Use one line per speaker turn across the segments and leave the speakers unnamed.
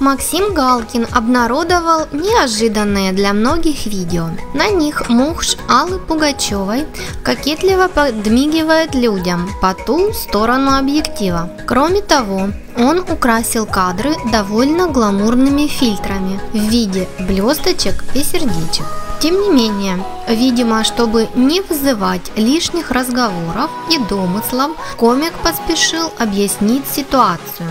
Максим Галкин обнародовал неожиданные для многих видео. На них муж Аллы Пугачевой кокетливо подмигивает людям по ту сторону объектива. Кроме того, он украсил кадры довольно гламурными фильтрами в виде блесточек и сердечек. Тем не менее, видимо, чтобы не вызывать лишних разговоров и домыслов, комик поспешил объяснить ситуацию.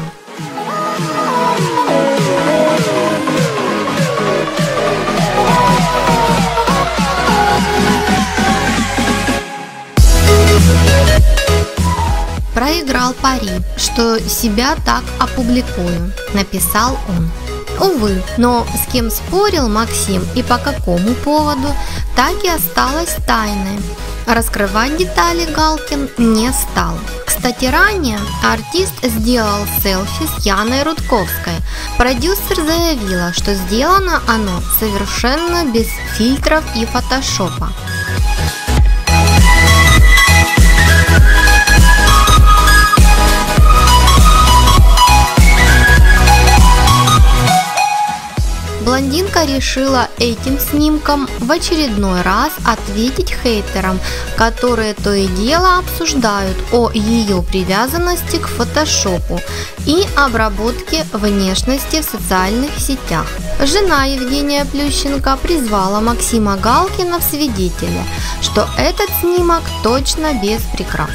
Проиграл пари, что себя так опубликую, написал он. Увы, но с кем спорил Максим и по какому поводу, так и осталось тайной. Раскрывать детали Галкин не стал. Кстати, ранее артист сделал селфи с Яной Рудковской. Продюсер заявила, что сделано оно совершенно без фильтров и фотошопа. Блондинка решила этим снимком в очередной раз ответить хейтерам, которые то и дело обсуждают о ее привязанности к фотошопу и обработке внешности в социальных сетях. Жена Евгения Плющенко призвала Максима Галкина в свидетеля, что этот снимок точно без прикрас.